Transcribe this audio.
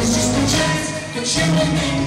It's just a chance, but you and me.